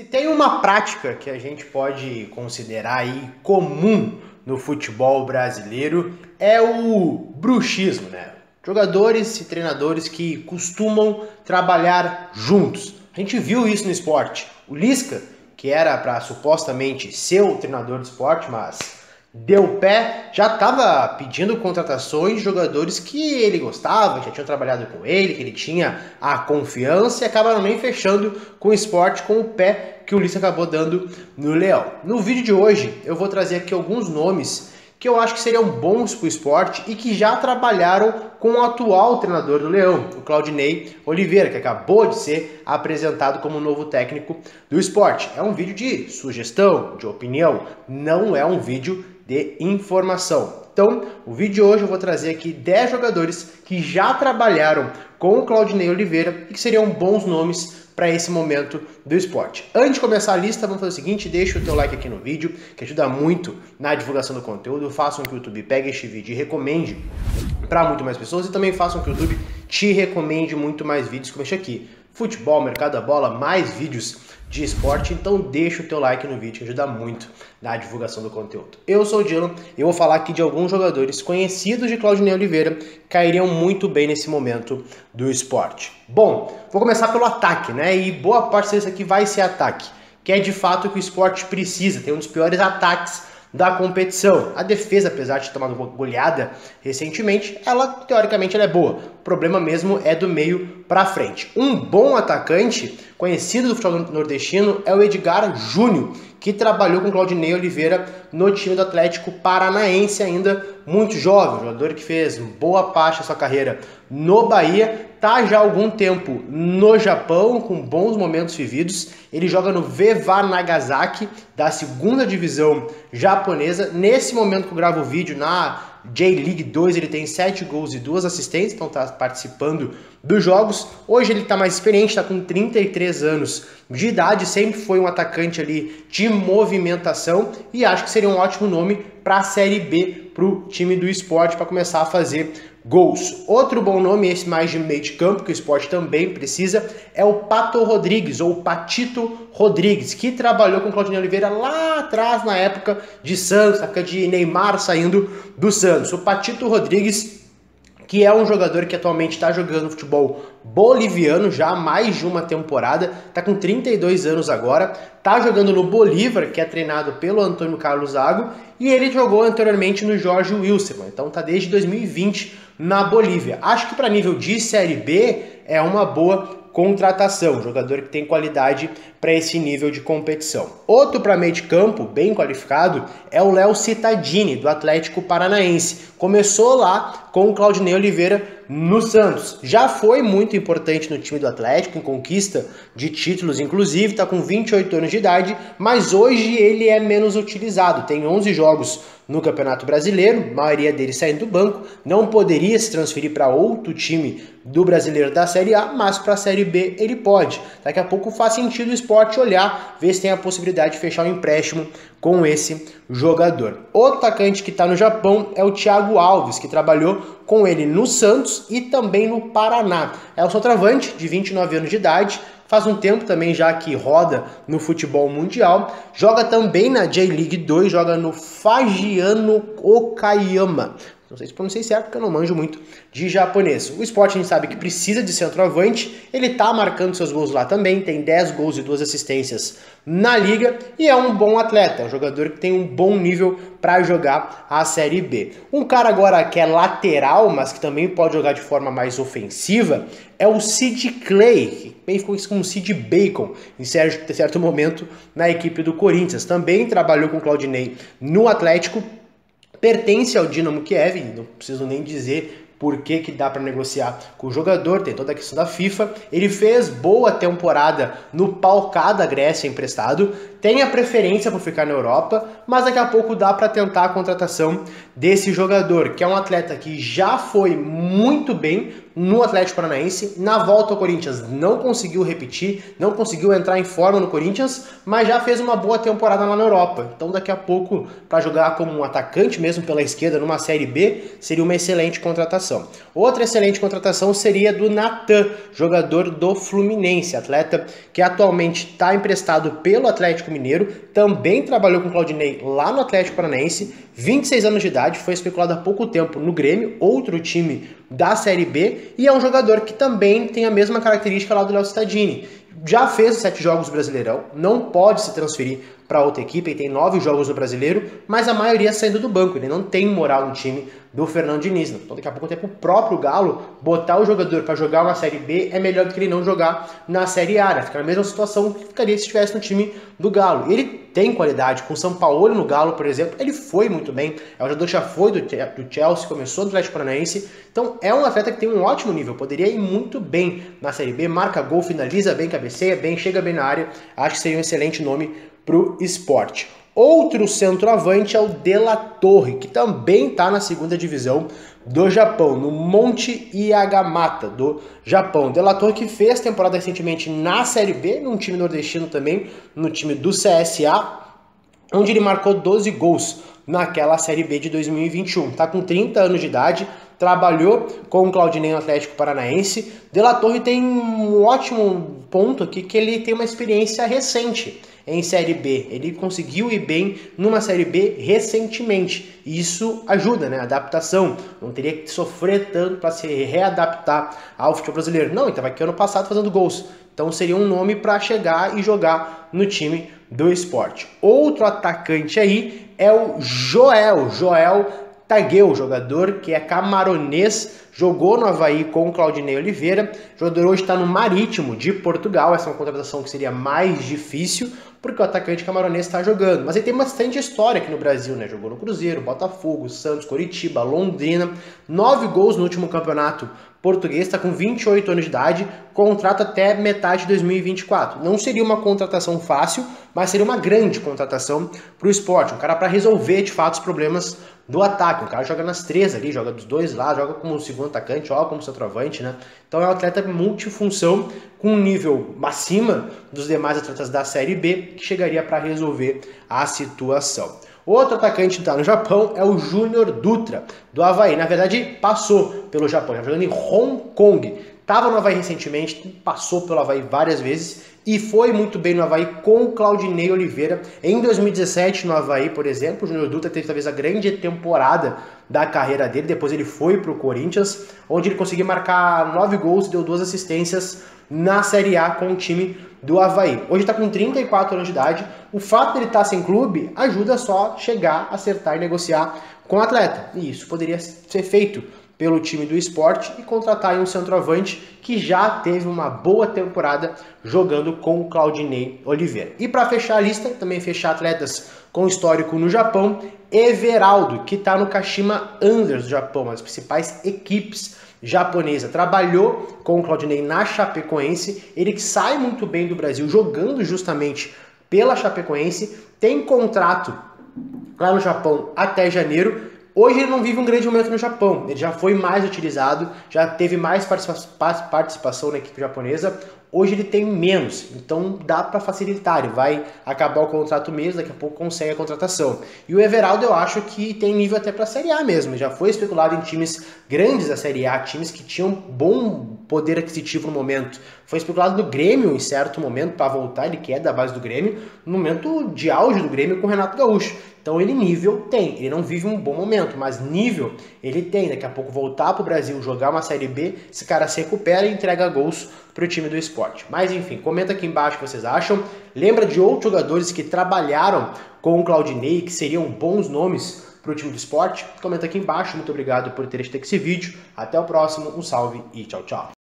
Se tem uma prática que a gente pode considerar aí comum no futebol brasileiro é o bruxismo, né? Jogadores e treinadores que costumam trabalhar juntos. A gente viu isso no esporte. O Lisca, que era para supostamente ser o treinador do esporte, mas deu pé, já estava pedindo contratações de jogadores que ele gostava, já tinham trabalhado com ele, que ele tinha a confiança e acabaram nem fechando com o esporte com o pé que o Ulisses acabou dando no Leão. No vídeo de hoje eu vou trazer aqui alguns nomes que eu acho que seriam bons para o esporte e que já trabalharam com o atual treinador do Leão, o Claudinei Oliveira, que acabou de ser apresentado como novo técnico do esporte. É um vídeo de sugestão, de opinião, não é um vídeo de informação. Então, o vídeo de hoje eu vou trazer aqui 10 jogadores que já trabalharam com o Claudinei Oliveira e que seriam bons nomes para esse momento do esporte. Antes de começar a lista, vamos fazer o seguinte, deixa o teu like aqui no vídeo, que ajuda muito na divulgação do conteúdo, façam que o YouTube pegue este vídeo e recomende para muito mais pessoas e também façam que o YouTube te recomende muito mais vídeos como este aqui. Futebol, mercado da bola, mais vídeos de esporte, então deixa o teu like no vídeo, ajuda muito na divulgação do conteúdo. Eu sou o Dylan e vou falar aqui de alguns jogadores conhecidos de Claudinei Oliveira que cairiam muito bem nesse momento do esporte. Bom, vou começar pelo ataque, né? E boa parte desse aqui vai ser ataque, que é de fato o que o esporte precisa. Tem um dos piores ataques da competição. A defesa, apesar de ter tomado uma goleada recentemente, ela teoricamente ela é boa. O problema mesmo é do meio para frente. Um bom atacante, conhecido do futebol nordestino, é o Edgar Júnior, que trabalhou com Claudinei Oliveira no time do Atlético Paranaense, ainda muito jovem, jogador que fez boa parte da sua carreira no Bahia, tá já há algum tempo no Japão, com bons momentos vividos. Ele joga no Veva Nagasaki, da segunda divisão japonesa. Nesse momento que eu gravo o vídeo, na J-League 2 ele tem 7 gols e 2 assistências, então está participando dos jogos. Hoje ele está mais experiente, está com 33 anos de idade, sempre foi um atacante ali de movimentação e acho que seria um ótimo nome para a Série B, para o time do esporte, para começar a fazer gols. Outro bom nome, esse mais de meio de campo, que o esporte também precisa, é o Pato Rodrigues, ou Patito Rodrigues, que trabalhou com o Claudinho Oliveira lá atrás, na época de Santos, na época de Neymar saindo do Santos. O Patito Rodrigues que é um jogador que atualmente está jogando futebol boliviano já há mais de uma temporada, está com 32 anos agora, está jogando no Bolívar, que é treinado pelo Antônio Carlos Zago, e ele jogou anteriormente no Jorge Wilson, então está desde 2020 na Bolívia. Acho que para nível de Série B é uma boa contratação, jogador que tem qualidade para esse nível de competição. Outro para meio de campo, bem qualificado, é o Léo Cittadini, do Atlético Paranaense. Começou lá com o Claudinei Oliveira no Santos. Já foi muito importante no time do Atlético, em conquista de títulos, inclusive, está com 28 anos de idade, mas hoje ele é menos utilizado. Tem 11 jogos no Campeonato Brasileiro, maioria deles saindo do banco, não poderia se transferir para outro time do Brasileiro da Série A, mas para a Série B ele pode. Daqui a pouco faz sentido o esporte olhar, ver se tem a possibilidade de fechar um empréstimo com esse jogador. Outro atacante que está no Japão é o Thiago Alves, que trabalhou com ele no Santos e também no Paraná. É o centroavante de 29 anos de idade, faz um tempo também já que roda no futebol mundial, joga também na J-League 2, joga no Fagiano Okayama. Não sei se pronunciei certo, porque eu não manjo muito de japonês. O esporte a gente sabe que precisa de centroavante, ele tá marcando seus gols lá também, tem 10 gols e 2 assistências na liga e é um bom atleta, um jogador que tem um bom nível para jogar a Série B. Um cara agora que é lateral, mas que também pode jogar de forma mais ofensiva, é o Sid Clay, que bem ficou como Sid Bacon em certo momento na equipe do Corinthians. Também trabalhou com o Claudinei no Atlético, pertence ao Dinamo Kiev, não preciso nem dizer por que, que dá para negociar com o jogador, tem toda a questão da FIFA. Ele fez boa temporada no Palcá da Grécia emprestado, tem a preferência por ficar na Europa, mas daqui a pouco dá para tentar a contratação desse jogador, que é um atleta que já foi muito bem no Atlético Paranaense. Na volta ao Corinthians não conseguiu repetir, não conseguiu entrar em forma no Corinthians, mas já fez uma boa temporada lá na Europa. Então daqui a pouco, para jogar como um atacante mesmo pela esquerda numa Série B, seria uma excelente contratação. Outra excelente contratação seria do Natan, jogador do Fluminense, atleta que atualmente está emprestado pelo Atlético Mineiro, também trabalhou com Claudinei lá no Atlético Paranaense, 26 anos de idade, foi especulado há pouco tempo no Grêmio, outro time da Série B, e é um jogador que também tem a mesma característica lá do Léo Cittadini. Já fez sete jogos Brasileirão, não pode se transferir para outra equipe, ele tem nove jogos no Brasileiro, mas a maioria saindo do banco, ele não tem moral no time do Fernando Diniz. Então daqui a pouco até pro próprio Galo botar o jogador para jogar uma Série B é melhor do que ele não jogar na Série A, né? Fica na mesma situação que ficaria se estivesse no time do Galo. Ele tem qualidade, com o São Paulo no Galo, por exemplo, ele foi muito bem, é um jogador já foi do, do Chelsea, começou do Atlético Paranaense, então é um atleta que tem um ótimo nível, poderia ir muito bem na Série B, marca gol, finaliza bem, cabeceia bem, chega bem na área, acho que seria um excelente nome para o esporte. Outro centroavante é o De La Torre, que também está na segunda divisão do Japão, no Monte Iagamata do Japão. De La Torre que fez temporada recentemente na Série B, num time nordestino também, no time do CSA, onde ele marcou 12 gols naquela Série B de 2021. Está com 30 anos de idade, trabalhou com o Claudinei Atlético Paranaense. De La Torre tem um ótimo ponto aqui, que ele tem uma experiência recente em Série B. Ele conseguiu ir bem numa Série B recentemente. Isso ajuda, né? Adaptação. Não teria que sofrer tanto para se readaptar ao futebol brasileiro. Não, ele estava aqui ano passado fazendo gols. Então seria um nome para chegar e jogar no time do esporte. Outro atacante aí é o Joel. Joel Tagueu, jogador que é camaronês, jogou no Havaí com o Claudinei Oliveira. Jogador hoje está no Marítimo de Portugal. Essa é uma contratação que seria mais difícil, porque o atacante camaronês está jogando. Mas ele tem bastante história aqui no Brasil, né? Jogou no Cruzeiro, Botafogo, Santos, Coritiba, Londrina. Nove gols no último campeonato português, está com 28 anos de idade, contrato até metade de 2024. Não seria uma contratação fácil, mas seria uma grande contratação para o esporte. Um cara para resolver de fato os problemas do ataque. Um cara joga nas três ali, joga dos dois lados, joga como segundo atacante, joga como centroavante, né? Então é um atleta multifunção com um nível acima dos demais atletas da Série B que chegaria para resolver a situação. Outro atacante que está no Japão é o Júnior Dutra, do Havaí. Na verdade, passou pelo Japão, já jogando em Hong Kong. Estava no Havaí recentemente, passou pelo Havaí várias vezes e foi muito bem no Havaí com o Claudinei Oliveira. Em 2017, no Havaí, por exemplo, o Júnior Dutra teve talvez a grande temporada da carreira dele. Depois ele foi para o Corinthians, onde ele conseguiu marcar nove gols e deu duas assistências na Série A com o time do Havaí. Hoje está com 34 anos de idade. O fato dele estar tá sem clube ajuda só chegar, acertar e negociar com o atleta. E isso poderia ser feito pelo time do esporte e contratar um centroavante que já teve uma boa temporada jogando com o Claudinei Oliveira. E para fechar a lista, também fechar atletas com histórico no Japão, Everaldo, que está no Kashima Antlers do Japão, uma das principais equipes japonesa. Trabalhou com o Claudinei na Chapecoense, ele que sai muito bem do Brasil jogando justamente pela Chapecoense, tem contrato lá no Japão até janeiro, Hoje ele não vive um grande momento no Japão, ele já foi mais utilizado, já teve mais participação na equipe japonesa, hoje ele tem menos, então dá para facilitar, ele vai acabar o contrato mesmo, daqui a pouco consegue a contratação. E o Everaldo eu acho que tem nível até para a Série A mesmo, já foi especulado em times grandes da Série A, times que tinham bom poder aquisitivo no momento. Foi especulado no Grêmio em certo momento para voltar, ele quer da base do Grêmio, no momento de auge do Grêmio com o Renato Gaúcho. Então ele nível tem, ele não vive um bom momento, mas nível ele tem. Daqui a pouco voltar para o Brasil, jogar uma Série B, esse cara se recupera e entrega gols para o time do esporte. Mas enfim, comenta aqui embaixo o que vocês acham. Lembra de outros jogadores que trabalharam com o Claudinei, que seriam bons nomes para o time do esporte? Comenta aqui embaixo. Muito obrigado por ter assistido esse vídeo. Até o próximo, um salve e tchau, tchau.